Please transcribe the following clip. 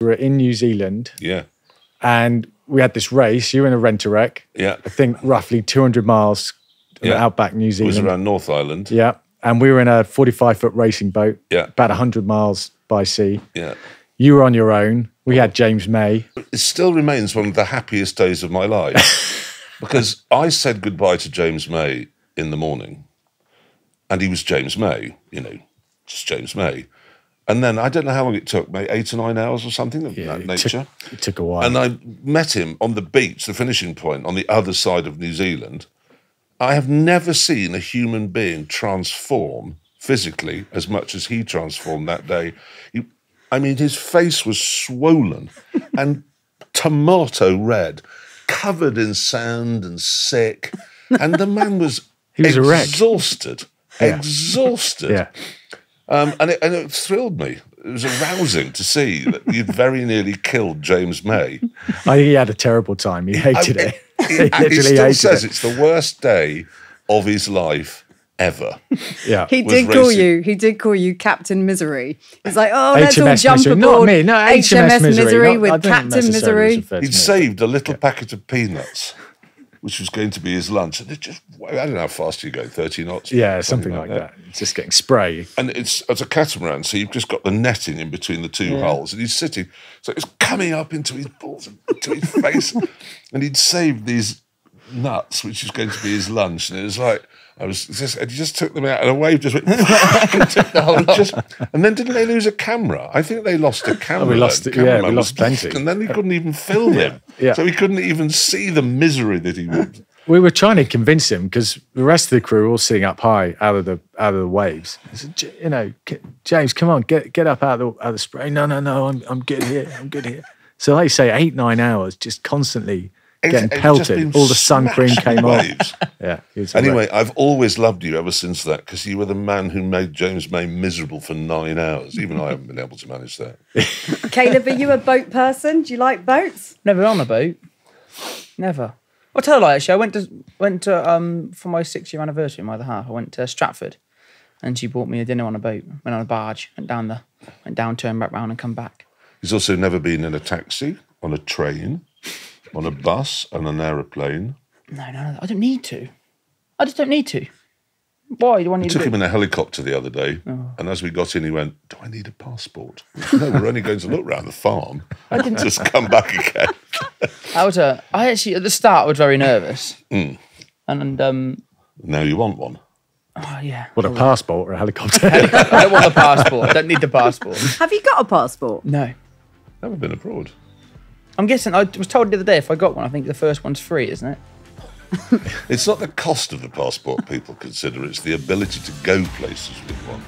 We were in New Zealand Yeah. and we had this race. You were in a rent a wreck. Yeah. I think roughly 200 miles Yeah. outback New It was Zealand. around North Island. Yeah. And we were in a 45 foot racing boat, Yeah. about 100 miles by sea. Yeah. You were on your own. We had James May. It still remains one of the happiest days of my life because I said goodbye to James May in the morning and he was James May, you know, just James May. And then I don't know how long it took, maybe eight or nine hours or something of that it nature. Took, it took a while. And I met him on the beach, the finishing point, on the other side of New Zealand. I have never seen a human being transform physically as much as he transformed that day. He, I mean, his face was swollen and tomato red, covered in sand and sick. And the man was, He was exhausted, exhausted. yeah. Um, and, it, and it thrilled me. It was arousing to see that you'd very nearly killed James May. I think he had a terrible time. He hated it. He, he he literally still hated says it. it's the worst day of his life ever. Yeah. He was did call racing. you. He did call you Captain Misery. He's like, oh, let's all HMS jump Misery. aboard Not me. No, HMS, Misery. Not- with Captain Misery. He'd me. saved a little packet of peanuts, which was going to be his lunch. And it just, I don't know how fast you go, 30 knots? Yeah, something like that. It's just getting spray. And it's, it's a catamaran, so you've just got the netting in between the two hulls, and he's sitting, so it's coming up into his balls, and into his face. And he'd saved these nuts, which was going to be his lunch. And it was like, I was just, and he just took them out, and a wave just went, and, took the whole just, and then didn't they lose a camera? I think they lost a oh, camera. We lost it, yeah, we lost plenty. And then he couldn't even film him. Yeah. So he couldn't even see the misery that he would. We were trying to convince him because the rest of the crew were all sitting up high out of the out of the waves. I said, "J- you know, "K- James, come on, get get up out of the out of the spray. No, no, no, I'm I'm good here. I'm good here. So you say, eight nine hours, just constantly getting It's- it's pelted. been All the sun cream smashed came off. Yeah. he was a wreck. Anyway, I've always loved you ever since that because you were the man who made James May miserable for nine hours. Even I haven't been able to manage that. Kaleb, are you a boat person? Do you like boats? Never on a boat. Never. I'll tell you like actually. I went to went to um for my six year anniversary. My other half. I went to Stratford, and she bought me a dinner on a boat. Went on a barge. Went down the went down, turned back round, and come back. He's also never been in a taxi, on a train, on a bus, and an aeroplane. No, no, no, I don't need to. I just don't need to. Why do I I need took to? him in a helicopter the other day, and as we got in, he went, "Do I need a passport?" no, we're only going to look round the farm. I didn't just come back again. I was uh, I actually at the start I was very nervous, Mm. and, and um, Now you want one. oh yeah, What a passport or a helicopter. I don't want a passport. I don't need the passport. Have you got a passport? No, Never been abroad. I'm guessing. I was told the other day if I got one, I think the first one's free, isn't it? It's not the cost of the passport people consider; it's the ability to go places with one.